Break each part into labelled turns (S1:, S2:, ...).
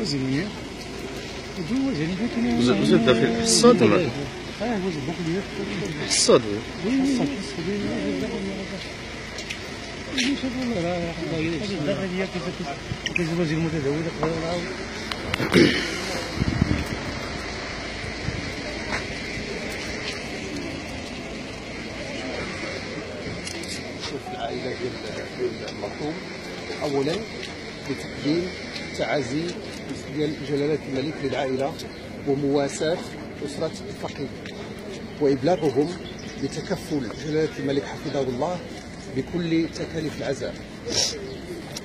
S1: وزنية ودو وزني لكن
S2: زد زد في الصاد ولا
S1: آه وزن بقول
S2: الصاد
S1: كيزوج المتزوج
S3: شوف العائله ديال ديال المرحوم اولا بتقديم تعازي ديال جلالة الملك للعائلة ومواساة أسرة الفقيد وإبلاغهم بتكفل جلالة الملك حفظه الله بكل تكاليف العزاء.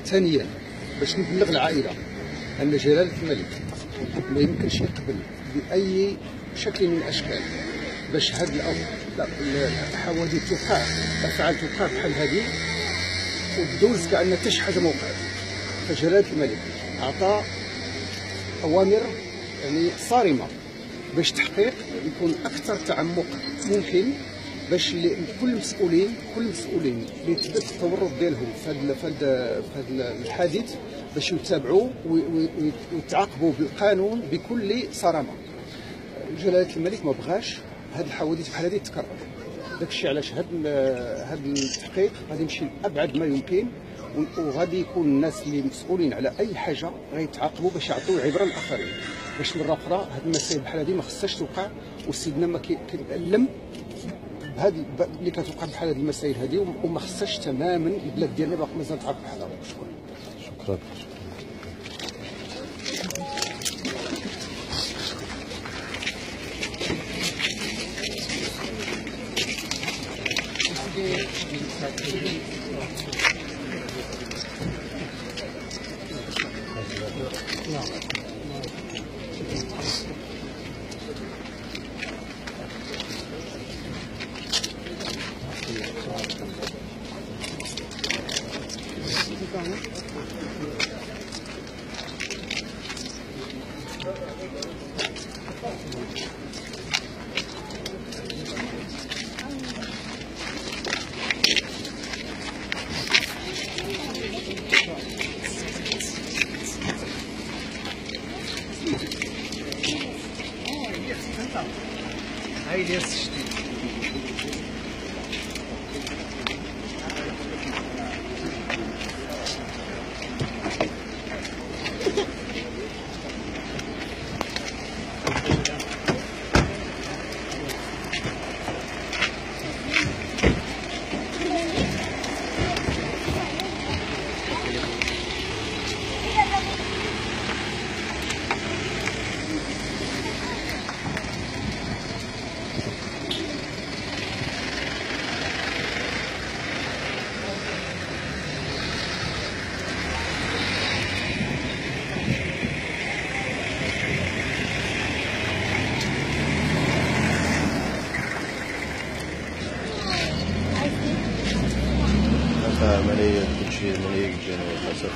S3: ثانيا باش نبلغ العائلة أن جلالة الملك ما يمكنش يقبل بأي شكل من الأشكال باش هاد الحوادث تقع أفعال تقع بحال هذه وبدون كأن حتى شي حاجة ما وقعت فجلالة الملك أعطى اوامر يعني صارمة. باش التحقيق يكون أكثر تعمق ممكن باش كل المسؤولين كل المسؤولين اللي تبت التورط ديالهم في هذا في هذا الحادث باش يتابعوا وي- وي- ويتعاقبوا بالقانون بكل صرامة. جلالة الملك ما بغاش هاد الحوادث بحال هذه تتكرر. داكشي علاش هاد ال- هاد التحقيق غادي يمشي لأبعد ما يمكن وغادي يكون الناس اللي مسؤولين على أي حاجة غيتعاقبوا باش يعطيو العبره للآخرين. باش مرة أخرى هاد المسائل بحال هذه ما خصهاش توقع وسيدنا ما كيتألم بهذه اللي كتوقع بحال هذه المسائل هذه وما خصهاش تماما البلاد ديالنا باقي مازال تعرف بحال هذا. شكرا.
S2: شكرا
S1: Aí desse estilo.
S2: عملية كل شيء عملية جنوب للأسف